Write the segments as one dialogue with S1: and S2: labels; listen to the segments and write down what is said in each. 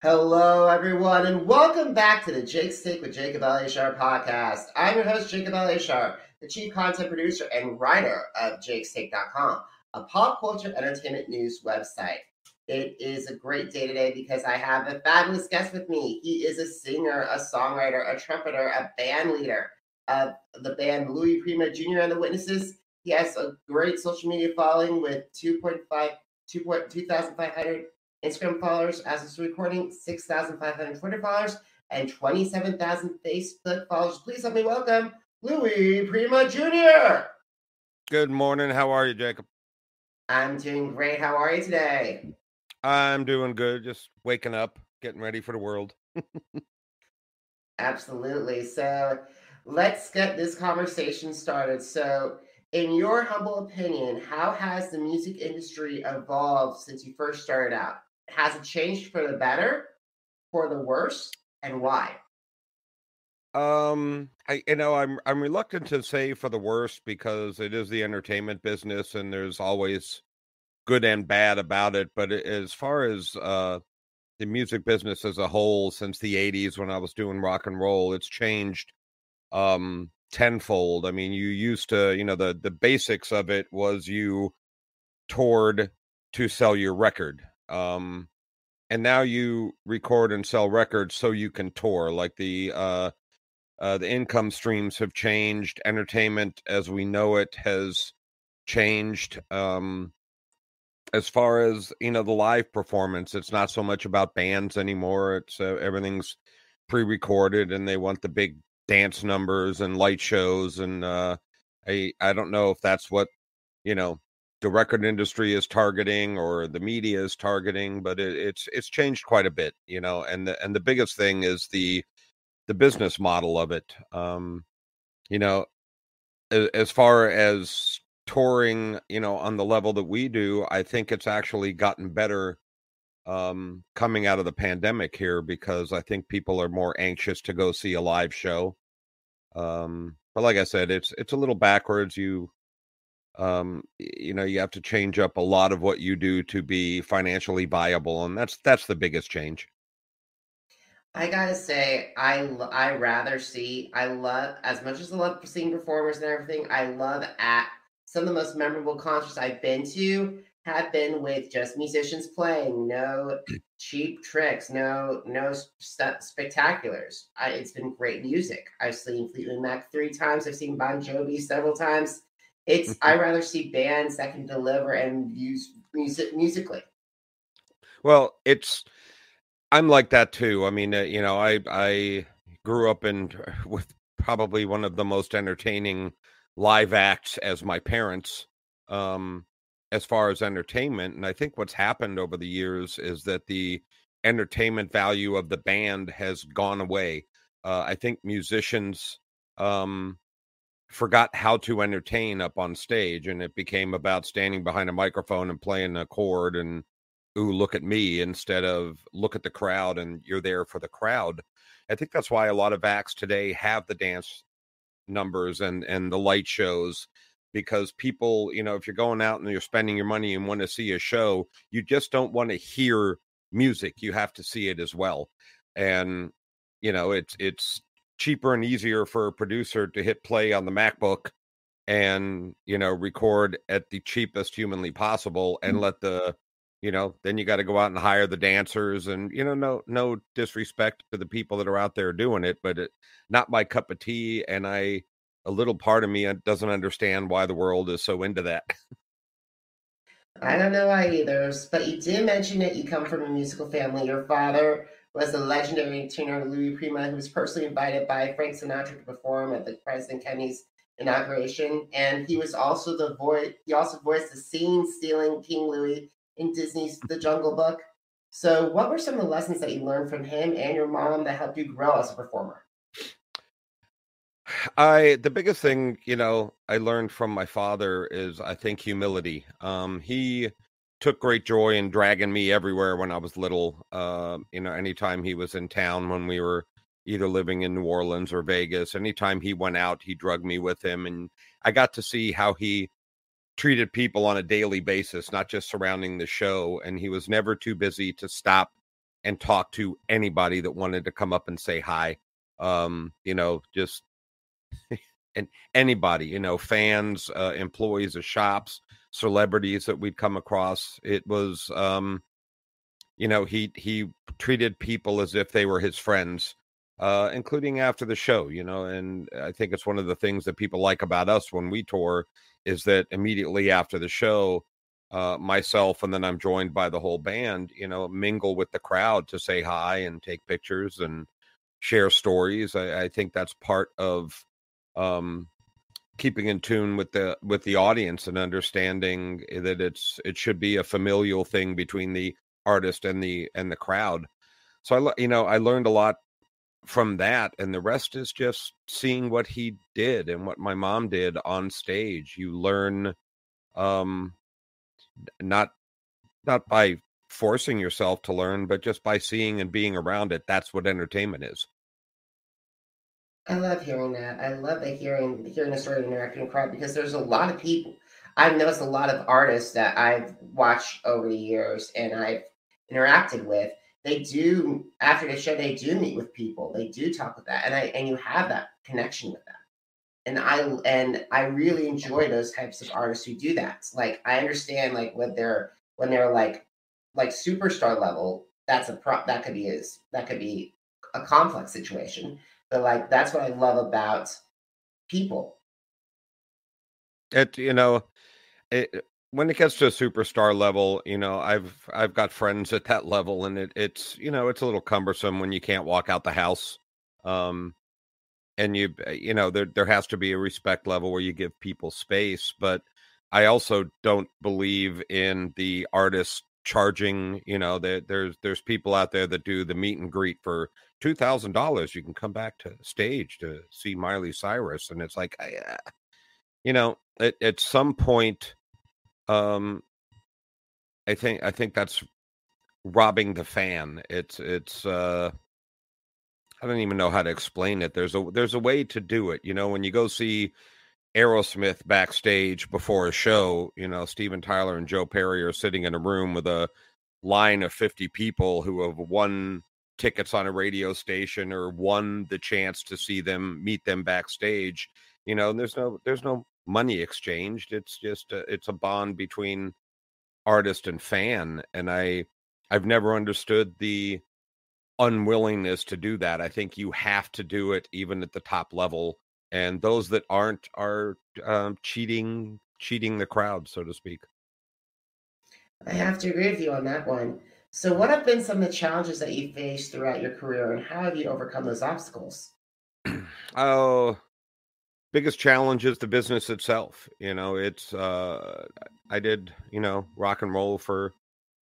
S1: Hello, everyone, and welcome back to the Jake's Take with Jacob Elyachar podcast. I'm your host, Jacob Elyachar, the chief content producer and writer of JakesTake.com, a pop culture entertainment news website. It is a great day today because I have a fabulous guest with me. He is a singer, a songwriter, a trumpeter, a band leader of the band Louis Prima Jr. and the Witnesses. He has a great social media following with 2.5, 2,500 Instagram followers as of recording, 6,500 Twitter followers, and 27,000 Facebook followers. Please help me welcome Louis Prima Jr.
S2: Good morning. How are you, Jacob?
S1: I'm doing great. How are you today?
S2: I'm doing good. Just waking up, getting ready for the world.
S1: Absolutely. So let's get this conversation started. So, in your humble opinion, how has the music industry evolved since you first started out? Has it changed for the better, for the worse, and why?
S2: Um, I you know I'm I'm reluctant to say for the worst because it is the entertainment business and there's always good and bad about it. But as far as uh the music business as a whole, since the '80s when I was doing rock and roll, it's changed um tenfold. I mean, you used to you know the the basics of it was you toured to sell your record um and now you record and sell records so you can tour like the uh uh the income streams have changed entertainment as we know it has changed um as far as you know the live performance it's not so much about bands anymore it's uh, everything's pre-recorded and they want the big dance numbers and light shows and uh i i don't know if that's what you know the record industry is targeting or the media is targeting but it, it's it's changed quite a bit you know and the and the biggest thing is the the business model of it. Um you know as, as far as touring you know on the level that we do i think it's actually gotten better um coming out of the pandemic here because i think people are more anxious to go see a live show. Um but like i said it's it's a little backwards. You um, you know you have to change up a lot of what you do to be financially viable and that's that's the biggest change.
S1: I gotta say i i rather see i love as much as i love seeing performers and everything i love at some of the most memorable concerts i've been to have been with just musicians playing no cheap tricks no no st- spectaculars. I, it's been great music. I've seen fleetwood mac three times i've seen bon jovi several times it's I rather see bands that can deliver and use music musically.
S2: Well, it's I'm like that too. I mean, uh, you know, I I grew up in with probably one of the most entertaining live acts as my parents um as far as entertainment and I think what's happened over the years is that the entertainment value of the band has gone away. Uh, I think musicians um forgot how to entertain up on stage and it became about standing behind a microphone and playing a chord and ooh look at me instead of look at the crowd and you're there for the crowd. I think that's why a lot of acts today have the dance numbers and and the light shows because people you know if you're going out and you're spending your money and want to see a show you just don't want to hear music you have to see it as well. And you know it's it's cheaper and easier for a producer to hit play on the MacBook and you know record at the cheapest humanly possible and mm-hmm. let the you know then you got to go out and hire the dancers and you know no no disrespect to the people that are out there doing it but it not my cup of tea and i a little part of me uh, doesn't understand why the world is so into that
S1: i don't know why either but you did mention it you come from a musical family your father was the legendary tenor Louis Prima, who was personally invited by Frank Sinatra to perform at the President Kennedy's inauguration. And he was also the voice, he also voiced the scene stealing King Louis in Disney's The Jungle Book. So, what were some of the lessons that you learned from him and your mom that helped you grow as a performer?
S2: I the biggest thing, you know, I learned from my father is I think humility. Um, he took great joy in dragging me everywhere when I was little. Uh, you know, anytime he was in town when we were either living in New Orleans or Vegas, anytime he went out, he drug me with him. And I got to see how he treated people on a daily basis, not just surrounding the show. And he was never too busy to stop and talk to anybody that wanted to come up and say hi. Um, you know, just and anybody, you know, fans, uh, employees of shops, celebrities that we'd come across. It was, um, you know, he he treated people as if they were his friends, uh, including after the show. You know, and I think it's one of the things that people like about us when we tour is that immediately after the show, uh, myself and then I'm joined by the whole band, you know, mingle with the crowd to say hi and take pictures and share stories. I, I think that's part of um, keeping in tune with the with the audience and understanding that it's it should be a familial thing between the artist and the and the crowd. So I you know I learned a lot from that and the rest is just seeing what he did and what my mom did on stage you learn um not not by forcing yourself to learn but just by seeing and being around it that's what entertainment is
S1: I love hearing that. I love the hearing hearing the story of American crowd because there's a lot of people. I've noticed a lot of artists that I've watched over the years and I've interacted with. They do after the show. They do meet with people. They do talk with that, and I and you have that connection with them. And I and I really enjoy those types of artists who do that. Like I understand, like when they're when they're like like superstar level. That's a pro. That could be is that could be a complex situation like that's what I love about people.
S2: It you know, it when it gets to a superstar level, you know, I've I've got friends at that level, and it, it's you know it's a little cumbersome when you can't walk out the house, um, and you you know there there has to be a respect level where you give people space, but I also don't believe in the artist charging. You know, there, there's there's people out there that do the meet and greet for two thousand dollars, you can come back to stage to see Miley Cyrus, and it's like, uh, you know, at, at some point, um, I think I think that's robbing the fan. It's it's uh, I don't even know how to explain it. There's a there's a way to do it. You know, when you go see Aerosmith backstage before a show, you know, Steven Tyler and Joe Perry are sitting in a room with a line of 50 people who have won tickets on a radio station or won the chance to see them meet them backstage you know there's no there's no money exchanged. It's just a, it's a bond between artist and fan and i i've never understood the unwillingness to do that. I think you have to do it even at the top level and those that aren't are um, cheating cheating the crowd so to speak.
S1: I have to agree with you on that one so, what have been some of the challenges that you faced throughout your career, and how have you overcome those obstacles?
S2: oh, biggest challenge is the business itself. You know, it's uh, I did you know rock and roll for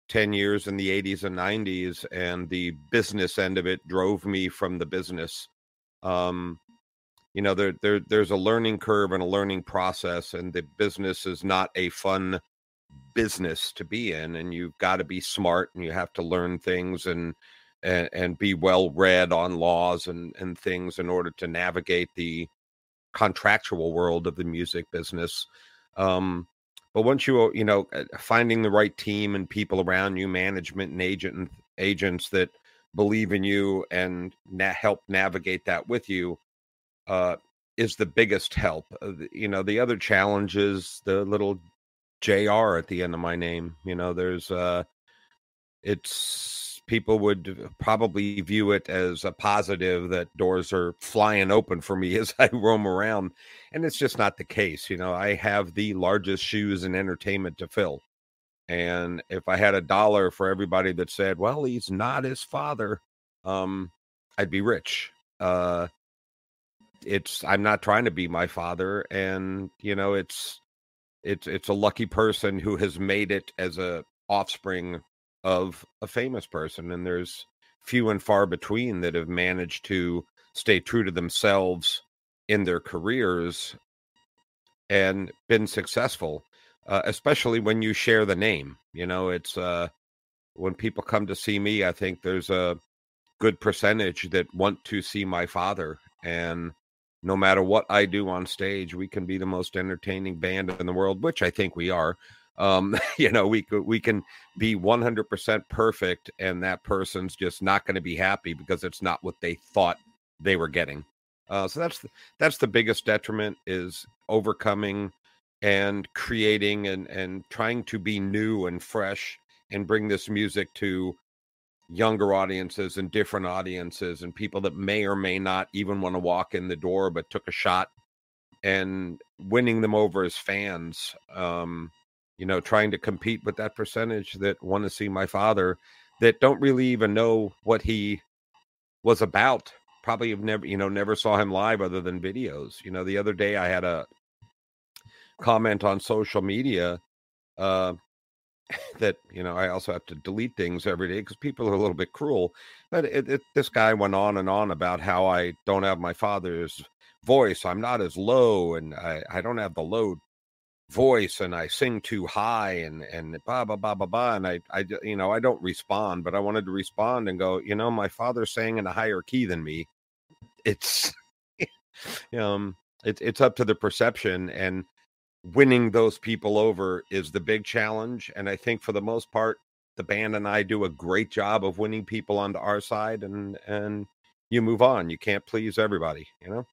S2: ten years in the '80s and '90s, and the business end of it drove me from the business. Um, you know, there, there there's a learning curve and a learning process, and the business is not a fun business to be in and you've got to be smart and you have to learn things and and, and be well read on laws and and things in order to navigate the contractual world of the music business. Um but once you you know uh, finding the right team and people around you management and agent and agents that believe in you and na- help navigate that with you uh is the biggest help. Uh, you know the other challenges, the little JR at the end of my name. You know, there's uh it's people would probably view it as a positive that doors are flying open for me as I roam around. And it's just not the case. You know, I have the largest shoes in entertainment to fill. And if I had a dollar for everybody that said, well, he's not his father, um, I'd be rich. Uh, it's, I'm not trying to be my father. And, you know, it's, it's it's a lucky person who has made it as a offspring of a famous person and there's few and far between that have managed to stay true to themselves in their careers and been successful uh, especially when you share the name you know it's uh when people come to see me i think there's a good percentage that want to see my father and no matter what I do on stage, we can be the most entertaining band in the world, which I think we are. Um, you know, we we can be 100% perfect, and that person's just not going to be happy because it's not what they thought they were getting. Uh, so that's the, that's the biggest detriment is overcoming and creating and and trying to be new and fresh and bring this music to younger audiences and different audiences and people that may or may not even want to walk in the door but took a shot and winning them over as fans um you know trying to compete with that percentage that want to see my father that don't really even know what he was about probably have never you know never saw him live other than videos. You know the other day i had a comment on social media uh that you know I also have to delete things every day because people are a little bit cruel. But it, it, this guy went on and on about how I don't have my father's voice. I'm not as low, and I, I don't have the low voice, and I sing too high, and and blah blah blah blah blah. And I I you know I don't respond, but I wanted to respond and go. You know, my father sang in a higher key than me. It's um it's it's up to the perception and winning those people over is the big challenge. And I think for the most part, the band and I do a great job of winning people onto our side and and you move on. You can't please everybody, you know?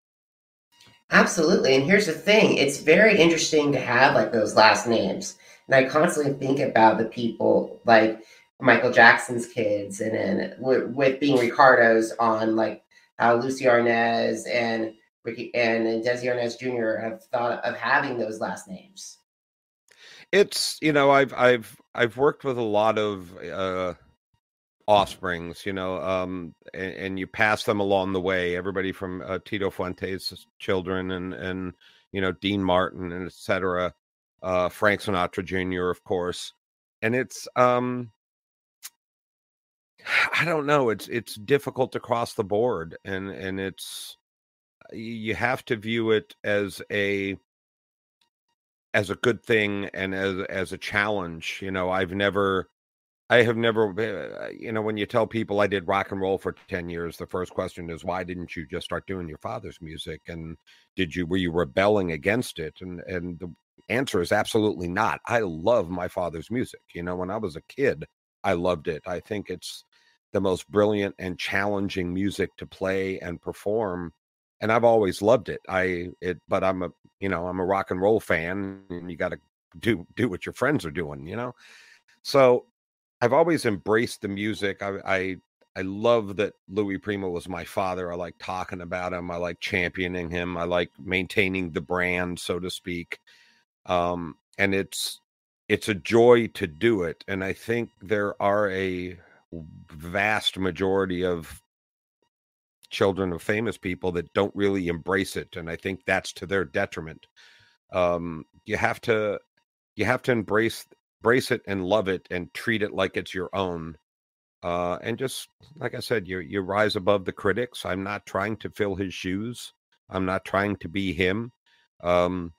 S1: Absolutely. And here's the thing it's very interesting to have like those last names. And I constantly think about the people like Michael Jackson's kids and then with, with being Ricardo's on like uh, Lucie Arnaz and Ricky and, and Desi Arnaz Jr. have thought of having those last names?
S2: It's you know I've I've I've worked with a lot of uh, offsprings, you know, um, and, and, you pass them along the way. Everybody from uh, Tito Puente's children and and you know Dean Martin and etc. Uh, Frank Sinatra Jr. of course, and it's um, I don't know. It's it's difficult to cross the board, and and it's you have to view it as a as a good thing and as as a challenge you know i've never i have never uh, you know when you tell people i did rock and roll for 10 years the first question is why didn't you just start doing your father's music? And did you were you rebelling against it? And and the answer is absolutely not. I love my father's music you know when i was a kid i loved it. I think it's the most brilliant and challenging music to play and perform and I've always loved it. I it, but I'm a you know I'm a rock and roll fan, and you got to do do what your friends are doing, you know. So I've always embraced the music. I I I love that Louis Prima was my father. I like talking about him. I like championing him. I like maintaining the brand, so to speak. Um, and it's it's a joy to do it. And I think there are a vast majority of children of famous people that don't really embrace it and i think that's to their detriment. Um, you have to you have to embrace embrace it and love it and treat it like it's your own. Uh, and just like i said you you rise above the critics. I'm not trying to fill his shoes. I'm not trying to be him. Um,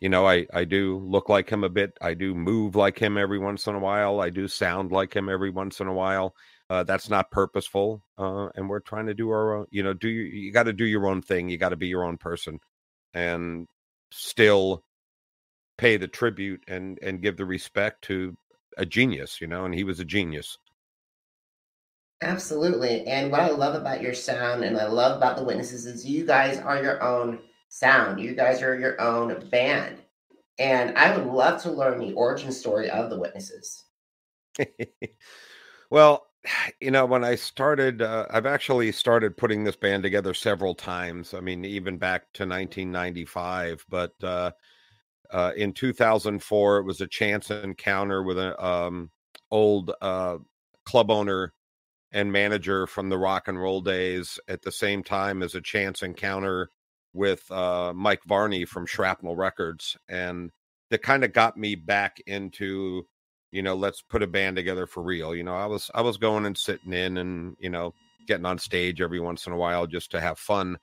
S2: you know i i do look like him a bit. I do move like him every once in a while. I do sound like him every once in a while uh, that's not purposeful, uh, and we're trying to do our own. You know, do you you got to do your own thing. You got to be your own person, and still pay the tribute and and give the respect to a genius. You know, and he was a genius.
S1: Absolutely. And what I love about your sound and I love about the witnesses is you guys are your own sound. You guys are your own band. And I would love to learn the origin story of the witnesses.
S2: well, you know, when I started, uh, I've actually started putting this band together several times. I mean, even back to 1995. But uh, uh, in 2004, it was a chance encounter with an um, old uh, club owner and manager from the rock and roll days. At the same time, as a chance encounter with uh, Mike Varney from Shrapnel Records, and that kind of got me back into you know, let's put a band together for real. You know, I was I was going and sitting in and you know getting on stage every once in a while just to have fun,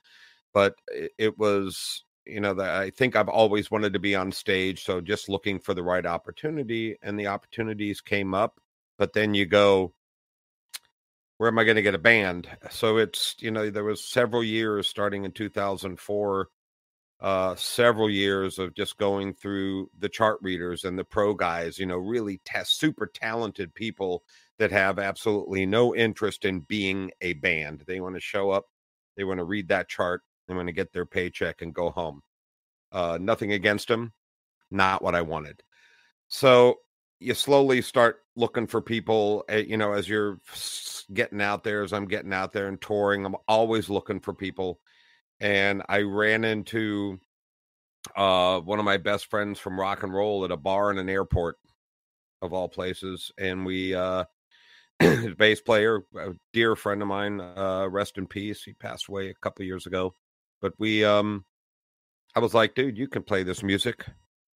S2: but it, it was you know that I think I've always wanted to be on stage, so just looking for the right opportunity, and the opportunities came up. But then you go, where am I going to get a band? So it's you know there was several years starting in 2004 uh, several years of just going through the chart readers and the pro guys, you know, really test super talented people that have absolutely no interest in being a band. They want to show up, they want to read that chart, they want to get their paycheck and go home. Uh, nothing against them, not what I wanted. So you slowly start looking for people, uh, you know, as you're getting out there, as I'm getting out there and touring, I'm always looking for people and I ran into uh, one of my best friends from rock and roll at a bar in an airport of all places, and we uh, bass player, a dear friend of mine, uh, rest in peace. He passed away a couple years ago, but we um, I was like, dude, you can play this music.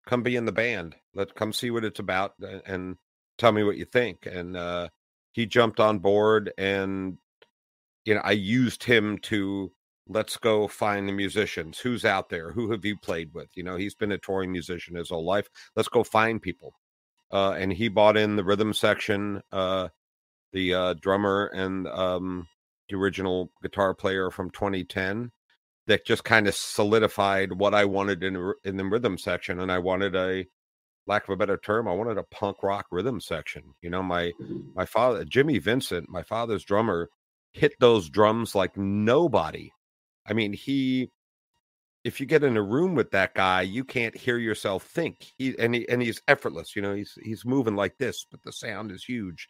S2: Come be in the band. Let come see what it's about and tell me what you think. And uh, he jumped on board, and you know, I used him to let's go find the musicians. Who's out there? Who have you played with? You know he's been a touring musician his whole life. Let's go find people. Uh, and he bought in the rhythm section uh, the uh, drummer and um, the original guitar player from 2010 that just kind of solidified what i wanted in, in the rhythm section. And i wanted a lack of a better term i wanted a punk rock rhythm section. You know my my father jimmy vincent my father's drummer hit those drums like nobody I mean, he if you get in a room with that guy, you can't hear yourself think. He and he and he's effortless, you know, he's he's moving like this, but the sound is huge.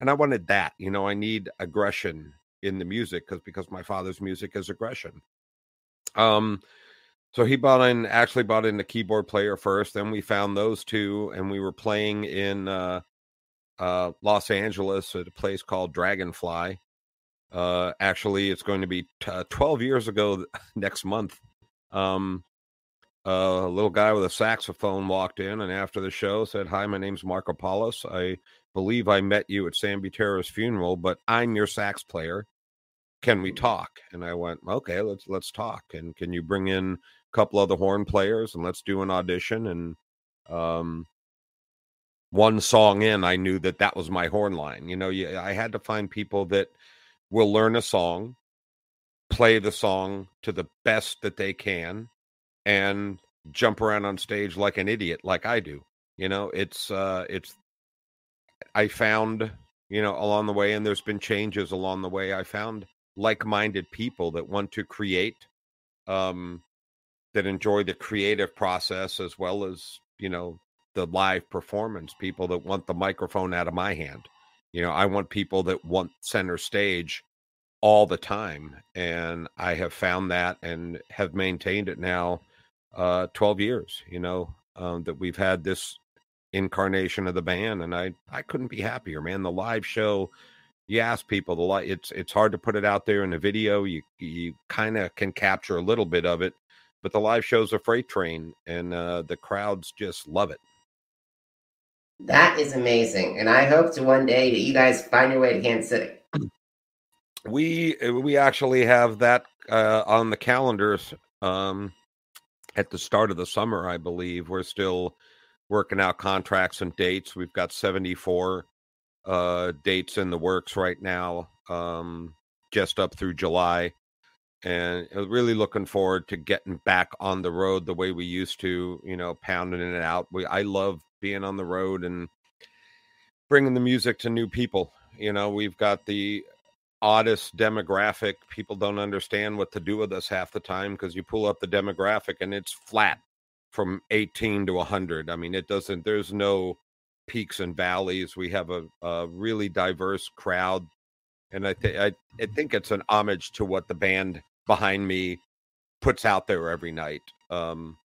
S2: And I wanted that, you know, I need aggression in the music because because my father's music is aggression. Um so he bought in actually bought in the keyboard player first, then we found those two and we were playing in uh uh Los Angeles at a place called Dragonfly uh, actually, it's going to be t- uh, 12 years ago next month. Um, a little guy with a saxophone walked in and after the show said, Hi, my name's Marco Palos. I believe I met you at Sam Butera's funeral, but I'm your sax player. Can we talk? And I went, Okay, let's let's talk. And can you bring in a couple other horn players and let's do an audition? And um, one song in, I knew that that was my horn line. You know, I had to find people that will learn a song, play the song to the best that they can, and jump around on stage like an idiot, like I do. You know, it's uh it's I found, you know, along the way, and there's been changes along the way. I found like-minded people that want to create, um, that enjoy the creative process as well as, you know, the live performance, people that want the microphone out of my hand. You know, I want people that want center stage all the time. And I have found that and have maintained it now uh, 12 years, you know, um, that we've had this incarnation of the band. And I, I couldn't be happier, man. The live show, you ask people the light, it's, it's hard to put it out there in a video. You, you kind of can capture a little bit of it, but the live show's a freight train and uh, the crowds just love it.
S1: That is amazing, and I hope to one day that you guys find your way to Kansas City.
S2: We uh, we actually have that uh, on the calendars um, at the start of the summer, I believe. We're still working out contracts and dates. We've got seventy four uh, dates in the works right now, um, just up through July, and uh, really looking forward to getting back on the road the way we used to. You know, pounding it out. We I love being on the road and bringing the music to new people. You know, we've got the oddest demographic. People don't understand what to do with us half the time because you pull up the demographic and it's flat from 18 to 100. I mean, it doesn't, there's no peaks and valleys. We have a, a really diverse crowd. And I, th- I, I think it's an homage to what the band behind me puts out there every night. Um,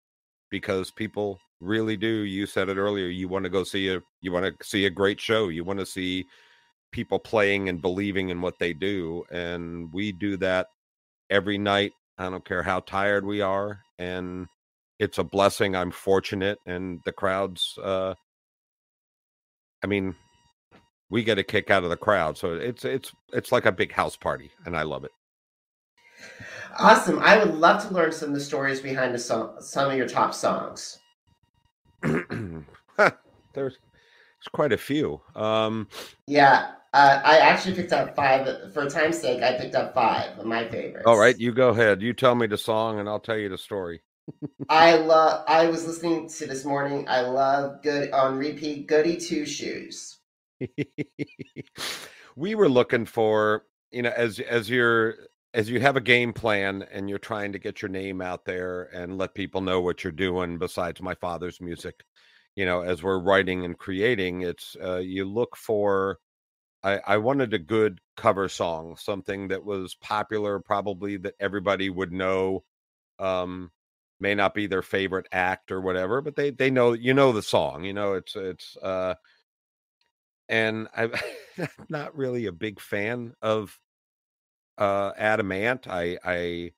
S2: because people really do. You said it earlier. You want to go see a you want to see a great show. You want to see people playing and believing in what they do, and we do that every night. I don't care how tired we are, and it's a blessing. I'm fortunate, and the crowds. uh I mean, we get a kick out of the crowd, so it's it's it's like a big house party, and I love it.
S1: Awesome. I would love to learn some of the stories behind the song, some of your top songs.
S2: there's, there's quite a few. Um,
S1: yeah, uh, I actually picked up five. For time's sake, I picked up five of my favorites.
S2: All right, you go ahead. You tell me the song, and I'll tell you the story.
S1: I love. I was listening to this morning. I love good on repeat. Goody two shoes.
S2: we were looking for you know as as you're as you have a game plan and you're trying to get your name out there and let people know what you're doing besides my father's music you know as we're writing and creating it's uh, you look for I, I wanted a good cover song something that was popular probably that everybody would know um may not be their favorite act or whatever but they they know you know the song you know it's it's uh and i'm not really a big fan of uh adam ant i i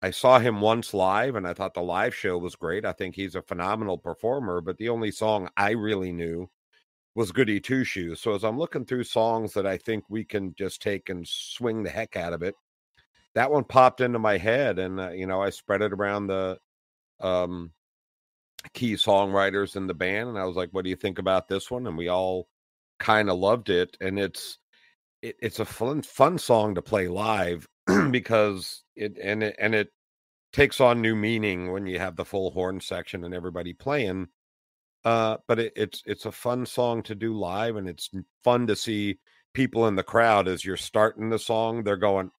S2: I saw him once live and I thought the live show was great. I think he's a phenomenal performer, but the only song I really knew was Goody Two Shoes. So as I'm looking through songs that I think we can just take and swing the heck out of it, that one popped into my head and uh, you know, I spread it around the um key songwriters in the band and I was like, "What do you think about this one?" and we all kind of loved it and it's it, it's a fun fun song to play live because it and it and it takes on new meaning when you have the full horn section and everybody playing. Uh, but it, it's it's a fun song to do live, and it's fun to see people in the crowd as you're starting the song. They're going,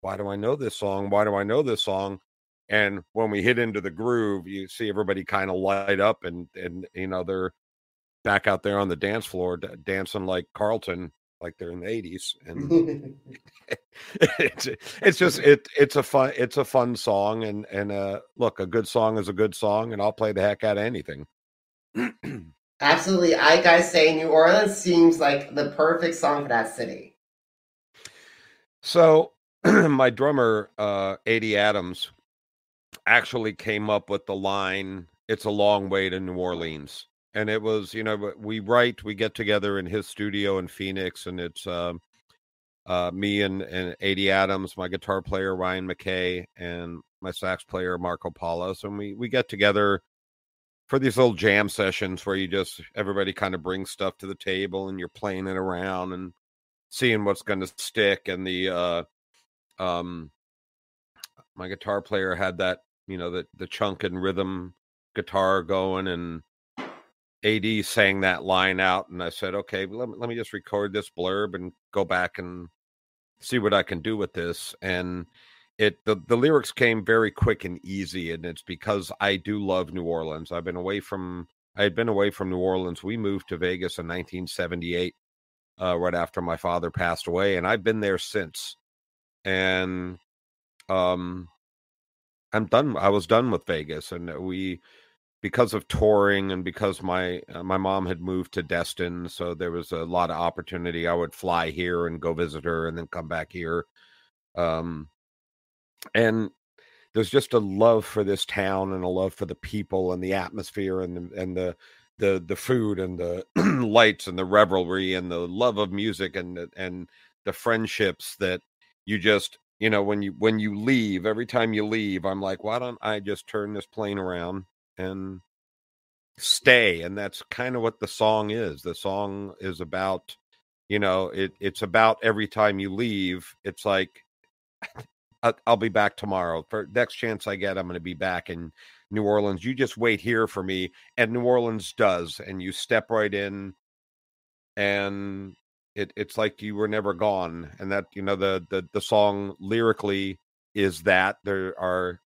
S2: "Why do I know this song? Why do I know this song?" And when we hit into the groove, you see everybody kind of light up, and and you know they're back out there on the dance floor dancing like Carlton like they're in the 80s and it's it's just it it's a fun it's a fun song and and uh look a good song is a good song and I'll play the heck out of anything.
S1: Absolutely. I guys say New Orleans seems like the perfect song for that city.
S2: So my drummer uh AD Adams actually came up with the line it's a long way to New Orleans and it was you know we write we get together in his studio in phoenix and it's um, uh, me and and ad adams my guitar player ryan mckay and my sax player marco palos and we we get together for these little jam sessions where you just everybody kind of brings stuff to the table and you're playing it around and seeing what's going to stick and the uh um my guitar player had that you know the the chunk and rhythm guitar going and AD sang that line out, and I said, okay, let me, let me just record this blurb and go back and see what I can do with this. And it the, the lyrics came very quick and easy, and it's because I do love New Orleans. I've been away from I had been away from New Orleans. We moved to Vegas in 1978, uh, right after my father passed away, and I've been there since. And um, I'm done. I was done with Vegas, and we because of touring and because my uh, my mom had moved to Destin, so there was a lot of opportunity. I would fly here and go visit her, and then come back here. Um, and there's just a love for this town and a love for the people and the atmosphere and the, and the the the food and the lights and the revelry and the love of music and and the friendships that you just you know when you when you leave every time you leave i'm like why don't i just turn this plane around and stay and that's kind of what the song is the song is about you know it it's about every time you leave it's like I'll be back tomorrow. For next chance I get, I'm going to be back in New Orleans. You just wait here for me, and New Orleans does, and you step right in, and it, it's like you were never gone. And that you know the the the song lyrically is that there are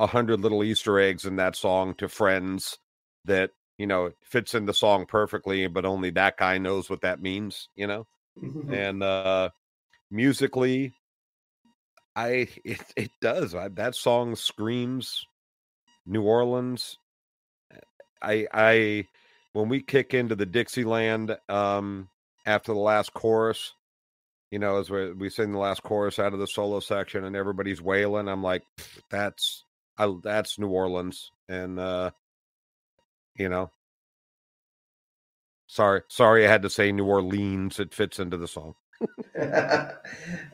S2: a hundred little Easter eggs in that song to friends that you know fits in the song perfectly, but only that guy knows what that means, you know. and uh musically, I it it does. I, that song screams New Orleans. I I when we kick into the Dixieland um after the last chorus, you know, as we we sing the last chorus out of the solo section and everybody's wailing, I'm like, that's I, that's New Orleans, and uh, you know, sorry, sorry, I had to say New Orleans. It fits into the song.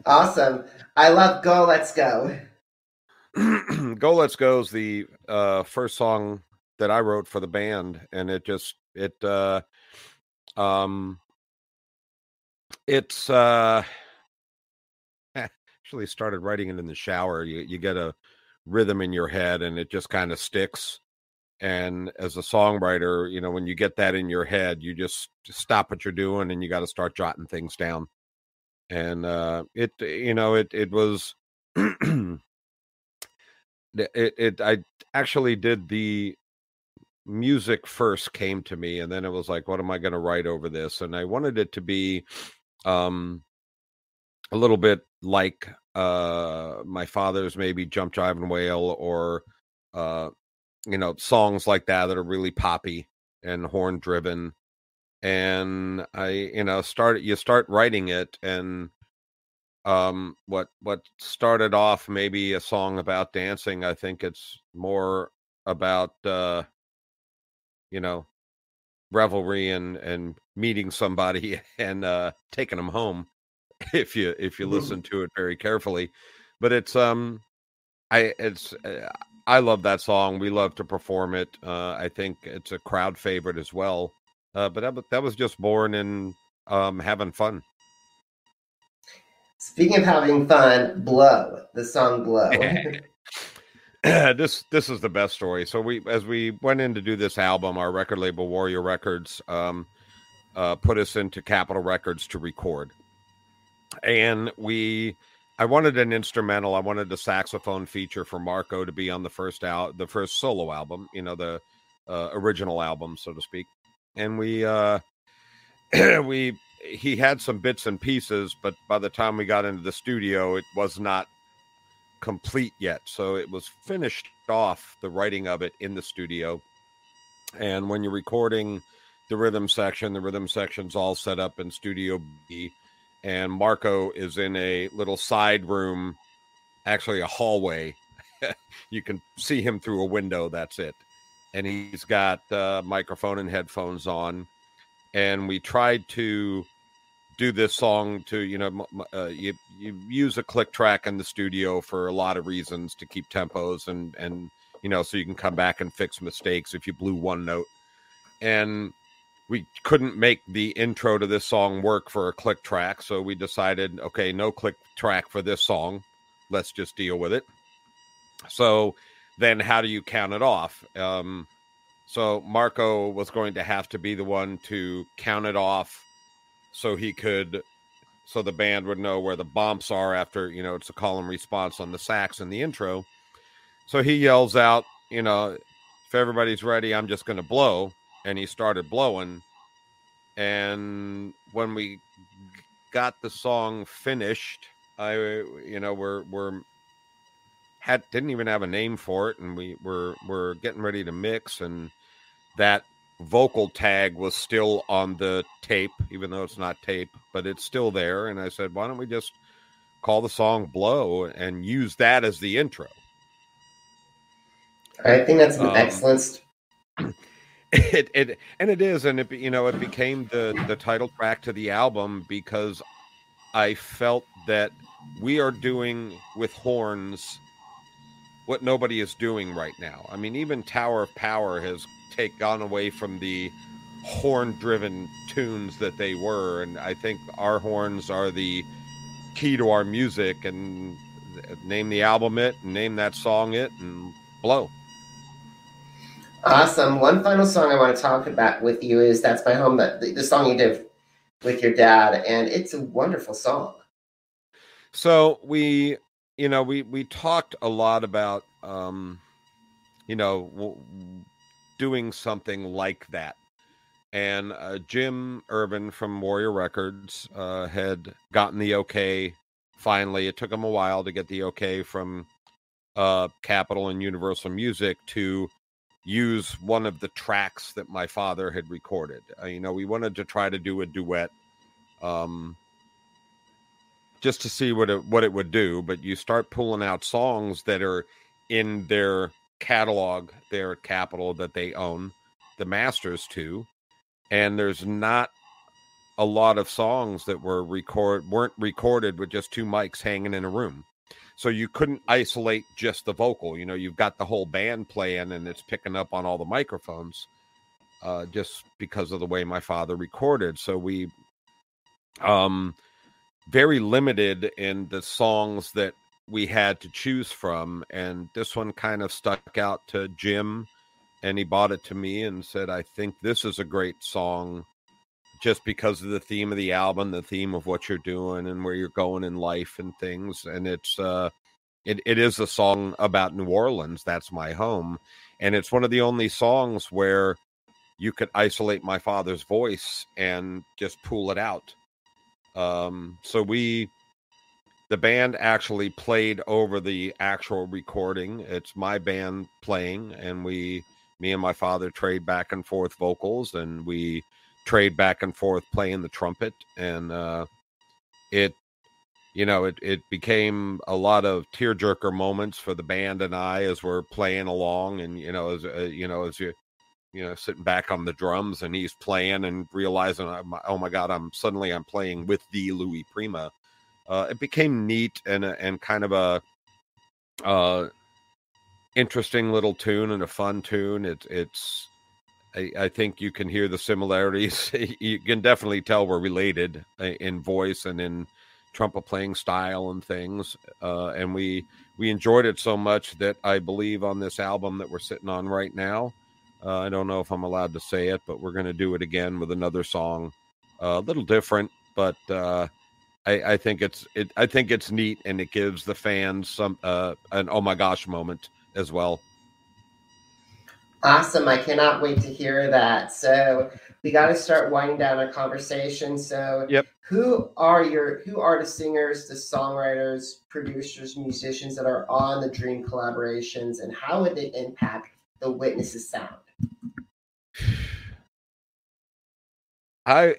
S1: awesome. I love "Go Let's Go."
S2: "Go Let's Go" is the uh, first song that I wrote for the band, and it just it uh, um, it's uh, actually started writing it in the shower. You you get a rhythm in your head and it just kind of sticks. And as a songwriter you know when you get that in your head you just, stop what you're doing and you got to start jotting things down. And uh it you know it it was it, it i actually did the music first came to me and then it was like what am i going to write over this? And i wanted it to be um a little bit like uh my father's maybe jump jive and wail or uh you know songs like that that are really poppy and horn driven. And i you know start you start writing it and um what what started off maybe a song about dancing i think it's more about uh you know revelry and and meeting somebody and uh taking them home if you if you mm-hmm. listen to it very carefully but it's um i it's uh, I love that song. We love to perform it. Uh, I think it's a crowd favorite as well. Uh, but that, that was just born in um, having fun.
S1: Speaking of having fun, "Blow" the song "Blow."
S2: this this is the best story. So we, as we went in to do this album, our record label Warrior Records um, uh, put us into Capitol Records to record, and we I wanted an instrumental. I wanted a saxophone feature for Marco to be on the first out the first solo album, you know, the uh, original album, so to speak. And we uh we he had some bits and pieces, but by the time we got into the studio, it was not complete yet. So it was finished off the writing of it in the studio. And when you're recording the rhythm section, the rhythm section's all set up in Studio B and Marco is in a little side room, actually a hallway. you can see him through a window. That's it. And he's got uh, microphone and headphones on. And we tried to do this song to you know uh, you you use a click track in the studio for a lot of reasons to keep tempos and and you know so you can come back and fix mistakes if you blew one note and we couldn't make the intro to this song work for a click track so we decided okay no click track for this song. Let's just deal with it. So then how do you count it off? Um, so marco was going to have to be the one to count it off so he could so the band would know where the bumps are after you know it's a call and response on the sax in the intro. So he yells out you know if everybody's ready i'm just going to blow and he started blowing. And when we got the song finished, I, you know, we're we're had didn't even have a name for it, and we were we're getting ready to mix, and that vocal tag was still on the tape, even though it's not tape, but it's still there. And I said, why don't we just call the song "Blow" and use that as the intro?
S1: I think that's an um, excellent
S2: it, it and it is and it you know it became the the title track to the album because i felt that we are doing with horns what nobody is doing right now. I mean even tower of power has take gone away from the horn driven tunes that they were and i think our horns are the key to our music and uh, name the album it and name that song it and blow
S1: Awesome. One final song I want to talk about with you is "That's My Home." That the, song you did with your dad, and it's a wonderful song.
S2: So we, you know, we we talked a lot about, um, you know, w- doing something like that, and uh, Jim Urban from Warrior Records uh, had gotten the okay. Finally, it took him a while to get the okay from uh, Capitol and Universal Music to use one of the tracks that my father had recorded. Uh, you know, we wanted to try to do a duet, um, just to see what it what it would do. But you start pulling out songs that are in their catalog, their Capitol that they own, the masters to, and there's not a lot of songs that were record weren't recorded with just two mics hanging in a room so you couldn't isolate just the vocal you know you've got the whole band playing and it's picking up on all the microphones uh, just because of the way my father recorded so we um very limited in the songs that we had to choose from, and this one kind of stuck out to Jim, and he bought it to me and said, "I think this is a great song." Just because of the theme of the album, the theme of what you're doing and where you're going in life and things, and it's uh, it, it is a song about New Orleans. That's my home. And it's one of the only songs where you could isolate my father's voice and just pull it out. Um, so we, the band actually played over the actual recording. It's my band playing, and we, me and my father, trade back and forth vocals, and we trade back and forth playing the trumpet. And uh, it you know, it, it became a lot of tearjerker moments for the band and I as we're playing along, and you know, as uh, you know, as you you know, sitting back on the drums and he's playing and realizing, oh my God, I'm suddenly I'm playing with the Louis Prima. Uh, it became neat and and kind of a uh, interesting little tune and a fun tune. It's it's I, I, think you can hear the similarities. you can definitely tell we're related uh, in voice and in trumpet playing style and things. Uh, and we we enjoyed it so much that I believe on this album that we're sitting on right now. Uh, I don't know if I'm allowed to say it, but we're going to do it again with another song, uh, a little different, but uh, I, I, think it's it. I think it's neat, and it gives the fans some uh, an oh my gosh moment as well.
S1: Awesome! I cannot wait to hear that. So we got to start winding down our conversation. So,
S2: yep.
S1: who are your who are the singers, the songwriters, producers, musicians that are on the Dream collaborations, and how would they impact the Witnesses sound?
S2: I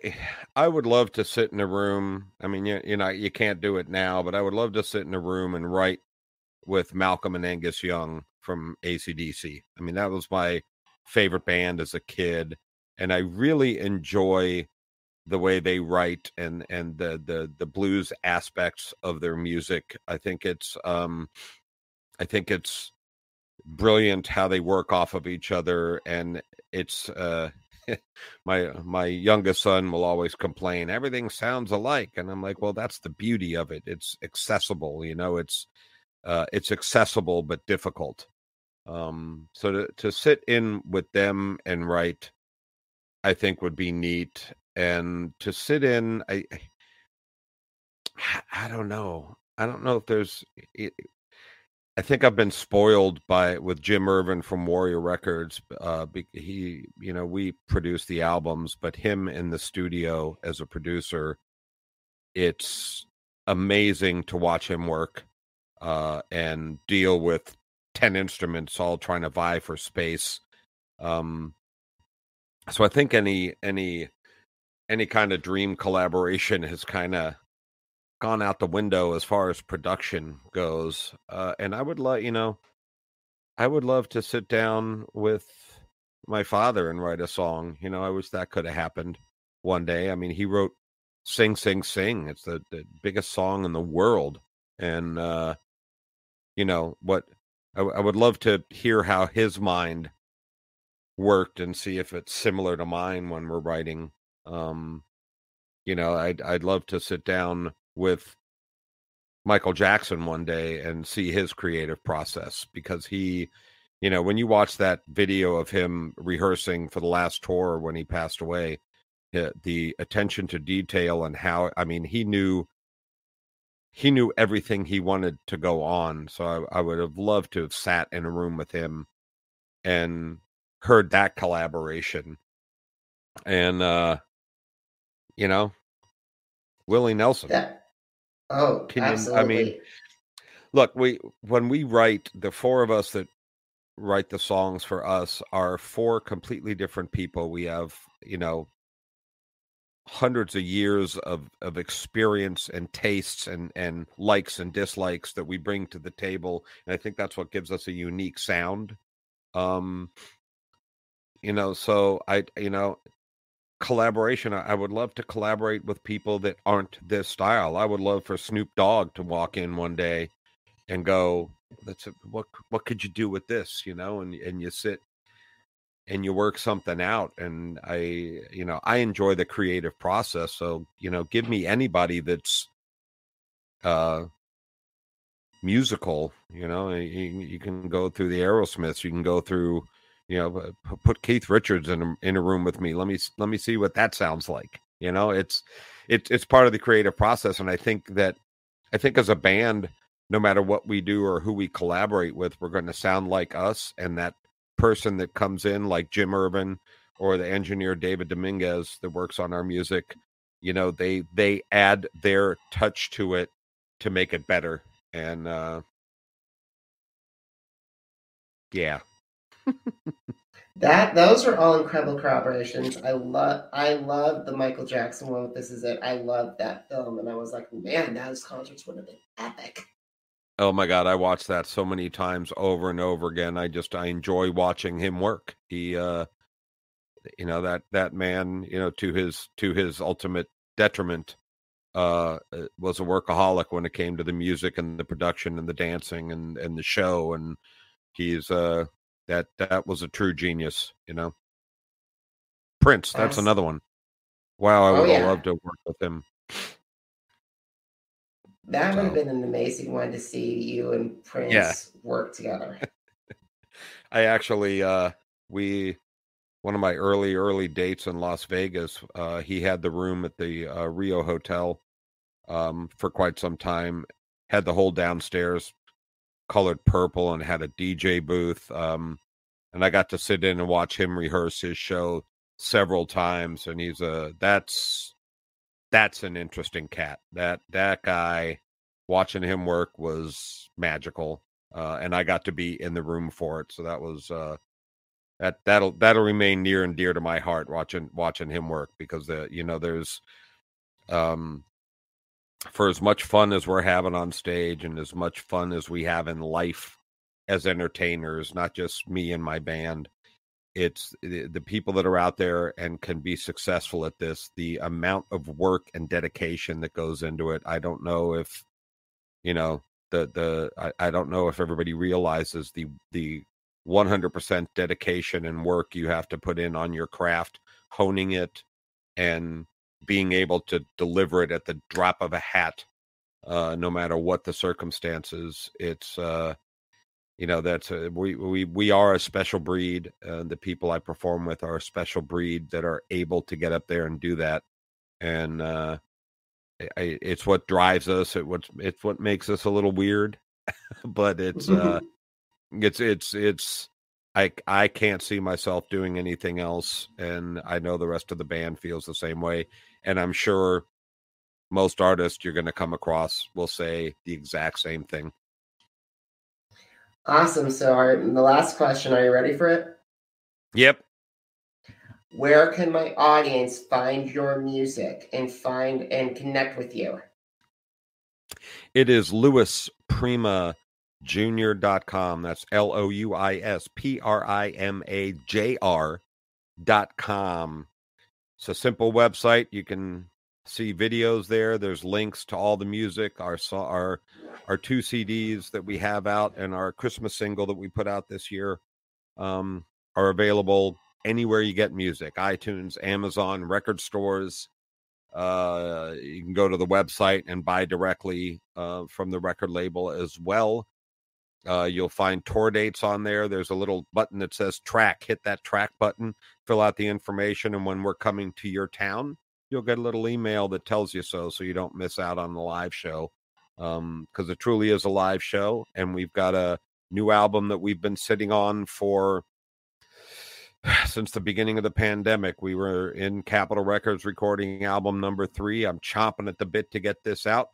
S2: I would love to sit in a room. I mean, you, you know, you can't do it now, but I would love to sit in a room and write with Malcolm and Angus Young from ACDC. I mean, that was my favorite band as a kid and I really enjoy the way they write and and the the the blues aspects of their music. I think it's um I think it's brilliant how they work off of each other and it's uh my my youngest son will always complain everything sounds alike and i'm like well that's the beauty of it it's accessible you know it's uh it's accessible but difficult um so to to sit in with them and write I think would be neat. And to sit in, I, I don't know. I don't know if there's. I think I've been spoiled by with Jim Irvin from Warrior Records. Uh, he, you know, we produce the albums, but him in the studio as a producer, it's amazing to watch him work uh, and deal with ten instruments all trying to vie for space. Um, so I think any any any kind of dream collaboration has kind of gone out the window as far as production goes. Uh, and I would love, you know, I would love to sit down with my father and write a song. You know, I wish that could have happened one day. I mean, he wrote "Sing, Sing, Sing." It's the, the biggest song in the world, and uh, you know what? I, I would love to hear how his mind worked and see if it's similar to mine when we're writing. Um, you know, I'd I'd love to sit down with Michael Jackson one day and see his creative process because he, you know, when you watch that video of him rehearsing for the last tour when he passed away, the attention to detail and how I mean he knew he knew everything he wanted to go on. So I, I would have loved to have sat in a room with him and heard that collaboration. And uh you know, Willie Nelson.
S1: Yeah. Oh, Can absolutely. You, I mean,
S2: look, we when we write the four of us that write the songs for us are four completely different people. We have, you know, hundreds of years of of experience and tastes and and likes and dislikes that we bring to the table and i think that's what gives us a unique sound. Um you know so i you know collaboration i would love to collaborate with people that aren't this style. I would love for snoop dogg to walk in one day and go that's a, what what could you do with this? You know and and you sit and you work something out and i you know i enjoy the creative process so you know give me anybody that's uh musical. You know, you, you can go through the Aerosmiths, you can go through, you know, put Keith Richards in a, in a room with me. Let me let me see what that sounds like. You know, it's it's it's part of the creative process, and I think that I think as a band, no matter what we do or who we collaborate with, we're going to sound like us, and that person that comes in, like Jim Urban or the engineer David Dominguez that works on our music, you know, they they add their touch to it to make it better and uh yeah.
S1: That those are all incredible collaborations. I love i love the michael jackson one this is it. I love that film and i was like man those concerts would have been epic
S2: oh my god i watched that so many times over and over again. I just i enjoy watching him work. He uh you know that that man you know to his to his ultimate detriment uh, uh, was a workaholic when it came to the music and the production and the dancing and and the show and he's uh that that was a true genius you know? Prince that's another one. Wow i oh, would yeah. have loved to work with him
S1: that would have been an amazing one to see you and prince yeah. work together
S2: i actually uh we one of my early early dates in las vegas uh he had the room at the uh, rio hotel um, for quite some time. Had the whole downstairs colored purple and had a DJ booth. Um, and I got to sit in and watch him rehearse his show several times. And he's a that's that's an interesting cat. That that guy watching him work was magical. Uh, and I got to be in the room for it. So that was uh, that that'll that'll remain near and dear to my heart watching watching him work because the you know there's um for as much fun as we're having on stage and as much fun as we have in life as entertainers, not just me and my band, it's the, the people that are out there and can be successful at this, the amount of work and dedication that goes into it. I don't know if, you know, the, the, I, I don't know if everybody realizes the, the 100% dedication and work you have to put in on your craft, honing it and being able to deliver it at the drop of a hat, uh, no matter what the circumstances. It's uh, you know that's a, we we we are a special breed. Uh, the people I perform with are a special breed that are able to get up there and do that, and uh, I, it's what drives us. It what it's what makes us a little weird, but it's uh, it's it's it's I I can't see myself doing anything else, and I know the rest of the band feels the same way. And I'm sure most artists you're going to come across will say the exact same thing.
S1: Awesome. So, our, the last question: Are you ready for it?
S2: Yep.
S1: Where can my audience find your music and find and connect with you?
S2: It is Louis Prima jr.com. That's L O U I S P R I M A J R.com. It's a simple website. You can see videos there. There's links to all the music, our our our two CDs that we have out, and our Christmas single that we put out this year um, are available anywhere you get music: iTunes, Amazon, record stores. Uh, you can go to the website and buy directly uh, from the record label as well. Uh, you'll find tour dates on there. There's a little button that says track. Hit that track button, fill out the information, and when we're coming to your town, you'll get a little email that tells you so, so you don't miss out on the live show. Because um, it truly is a live show, and we've got a new album that we've been sitting on for since the beginning of the pandemic. We were in Capitol Records recording album number three. I'm chomping at the bit to get this out.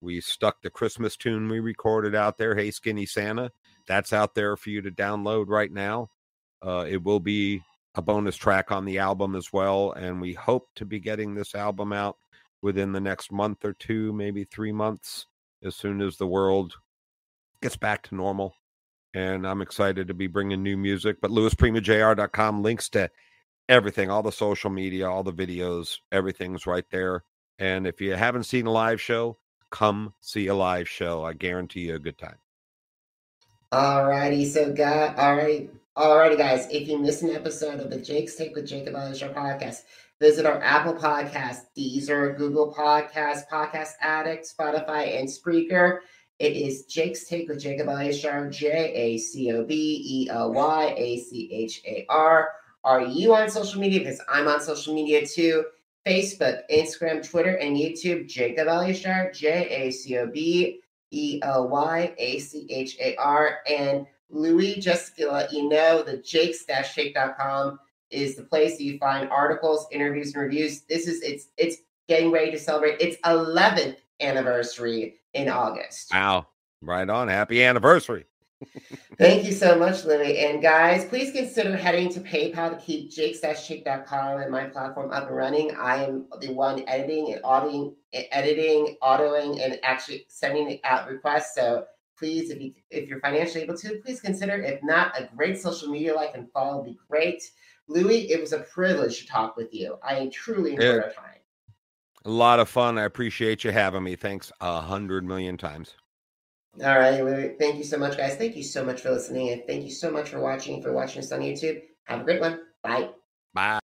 S2: We stuck the Christmas tune we recorded out there, Hey Skinny Santa. That's out there for you to download right now. Uh, it will be a bonus track on the album as well. And we hope to be getting this album out within the next month or two, maybe three months, as soon as the world gets back to normal. And I'm excited to be bringing new music. But louisprimajr.com links to everything, all the social media, all the videos, everything's right there. And if you haven't seen a live show, come see a live show. I guarantee you a good time.
S1: All righty. so guy, alright, alrighty, guys. If you missed an episode of the Jake's Take with Jacob Elyachar podcast, visit our Apple Podcast, Deezer, Google Podcast, Podcast Addict, Spotify, and Spreaker. It is Jake's Take with Jacob Elyachar, J A C O B E L Y A C H A R. Are you on social media? Because I'm on social media too. Facebook, Instagram, Twitter, and YouTube. Jacob Elyachar, J A C O B E L Y A C H A R. And Louis, just to let you know, the JakesTake.com is the place that you find articles, interviews, and reviews. This is it's it's getting ready to celebrate its 11th anniversary in August.
S2: Wow. Right on. Happy anniversary.
S1: Thank you so much, Louis. And guys, please consider heading to PayPal to keep JakesTake.com and my platform up and running. I am the one editing and auditing, editing, autoing, and actually sending out requests. So please, if you if you're financially able to, please consider. If not, a great social media like and follow would be great. Louis, it was a privilege to talk with you. I truly enjoyed yeah. our time.
S2: A lot of fun. I appreciate you having me. Thanks a hundred million times.
S1: All right, Louis. Thank you so much, guys. Thank you so much for listening, and thank you so much for watching. For watching us on YouTube, have a great one. Bye.
S2: Bye.